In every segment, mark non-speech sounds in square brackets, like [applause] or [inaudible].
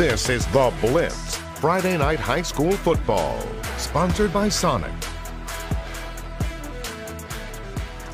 This is The Blitz, Friday Night High School Football, sponsored by Sonic.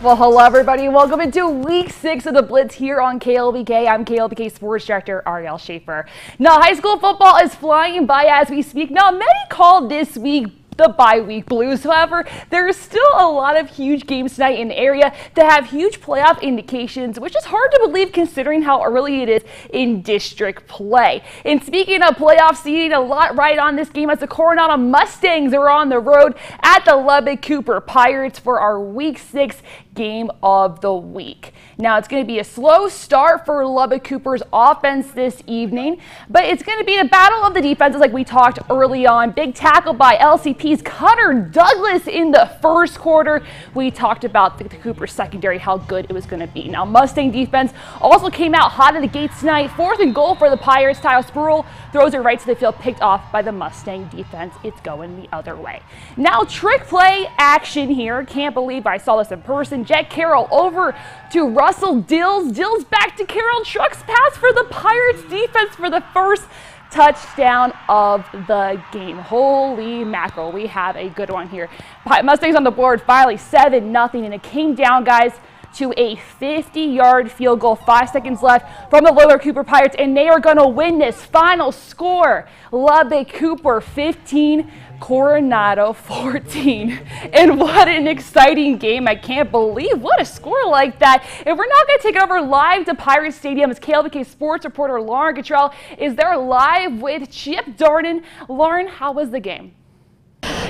Well, hello everybody. Welcome into week six of the Blitz here on KLBK. I'm KLBK Sports Director Ariel Schaefer. Now, high school football is flying by as we speak. Now, many called this week the bye week blues. However, there is still a lot of huge games tonight in the area that have huge playoff indications, which is hard to believe considering how early it is in district play. And speaking of playoff seeding, a lot right on this game as the Coronado Mustangs are on the road at the Lubbock Cooper Pirates for our week six game of the week. Now, it's going to be a slow start for Lubbock Cooper's offense this evening, but it's going to be a battle of the defenses like we talked early on. Big tackle by LCP's Cutter Douglas in the first quarter. We talked about the, the Cooper secondary, how good it was going to be. Now, Mustang defense also came out hot at the gates tonight. Fourth and goal for the Pirates. Tyler Spruill throws it right to the field, picked off by the Mustang defense. It's going the other way. Now, trick play action here. Can't believe I saw this in person. Jet Carroll over to Russell Dills. Dills back to Carroll. Trucks pass for the Pirates defense for the first touchdown of the game. Holy mackerel, we have a good one here. Mustangs on the board, finally 7 nothing, and it came down, guys, to a 50-yard field goal. Five seconds left from the Lubbock Cooper Pirates, and they are going to win this final score. Lubbock Cooper 15, Coronado 14. [laughs] And what an exciting game. I can't believe what a score like that. If we're not going to take it over live to Pirate Stadium, as KLBK sports reporter Lauren Cottrell is there live with Chip Darden. Lauren, how was the game?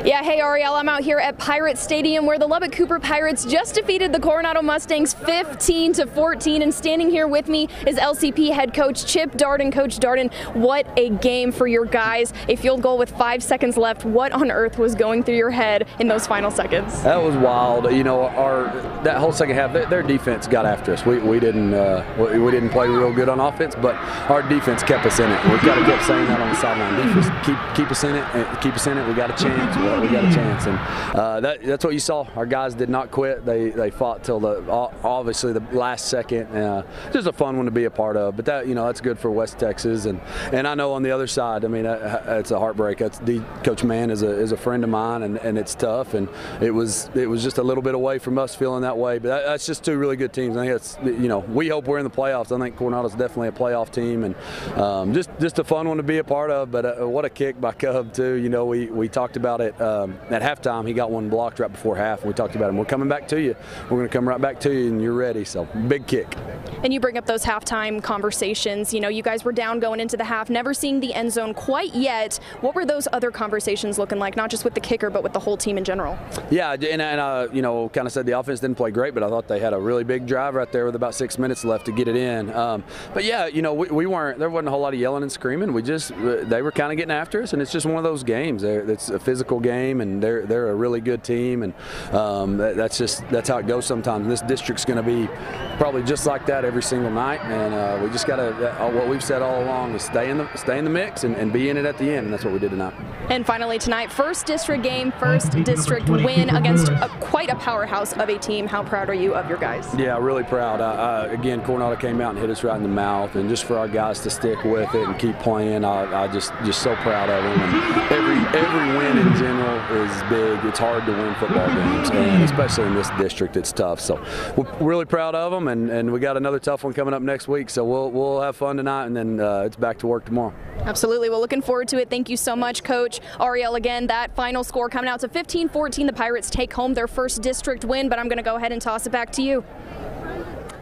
Yeah, hey Ariel, I'm out here at Pirate Stadium where the Lubbock Cooper Pirates just defeated the Coronado Mustangs 15 to 14 and standing here with me is LCP head coach Chip Darden. Coach Darden, what a game for your guys. A field goal with 5 seconds left. What on earth was going through your head in those final seconds? That was wild. You know, our that whole second half their, defense got after us. We, we didn't uh, we didn't play real good on offense, but our defense kept us in it. We've got to keep saying that on the sideline. Defense keep keep us in it. Keep us in it. We got a chance. We we got a chance. And uh, that, that's what you saw. Our guys did not quit. They they fought till the obviously the last second. Uh, just a fun one to be a part of. But that you know that's good for West Texas. And and I know on the other side, I mean it's a heartbreak. That's the Coach Mann is a is a friend of mine, and, and it's tough. And it was it was just a little bit away from us feeling that way. But that, that's just two really good teams. I think it's you know we hope we're in the playoffs. I think Coronado's definitely a playoff team, and um, just just a fun one to be a part of. But uh, what a kick by Cub too. You know we we talked about it um, at halftime. He got one blocked right before half, and we talked about him. We're coming back to you. We're going to come right back to you, and you're ready. So big kick. And you bring up those halftime conversations. You know, you guys were down going into the half, never seeing the end zone quite yet. What were those other conversations looking like, not just with the kicker, but with the whole team in general? Yeah, and, and uh, you know, kind of said the offense didn't play great, but I thought they had a really big drive right there with about six minutes left to get it in. Um, but yeah, you know, we, we, weren't. There wasn't a whole lot of yelling and screaming. We just they were kind of getting after us, and it's just one of those games. It's a physical game, and they're they're a really good team, and um, that, that's just that's how it goes sometimes. This district's going to be probably just like that every single night, and uh, we just got to. Uh, what we've said all along is stay in the stay in the mix and, and, be in it at the end, and that's what we did tonight. And finally tonight, first district game, first district win against a, quite a powerhouse of a team. How proud are you of your guys? Yeah, really proud. Uh, again, Coronado came out and hit us right in the mouth, and just for our guys to stick with it and keep playing, I, I just just so proud of them. And every every win in general is big. It's hard to win football games, and especially in this district, it's tough. So we're really proud of them, and, and we got another tough one coming up next week. So we'll we'll have fun tonight, and then uh, it's back to work tomorrow. Absolutely. Well, looking forward to it. Thank you so much, Coach Ariel. Again, that final score coming out to 15-14. The Pirates take home their first district win, but I'm going to go ahead and toss it back to you.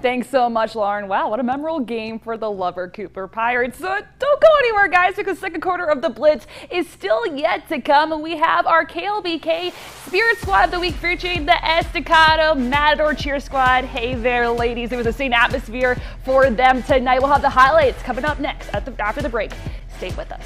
Thanks so much, Lauren. Wow, what a memorable game for the Lubbock Cooper Pirates. So don't go anywhere, guys, because second quarter of the Blitz is still yet to come, and we have our KLBK Spirit Squad of the Week featuring the Estacado Matador Cheer Squad. Hey there, ladies. It was the same atmosphere for them tonight. We'll have the highlights coming up next the, after the break. Stay with us.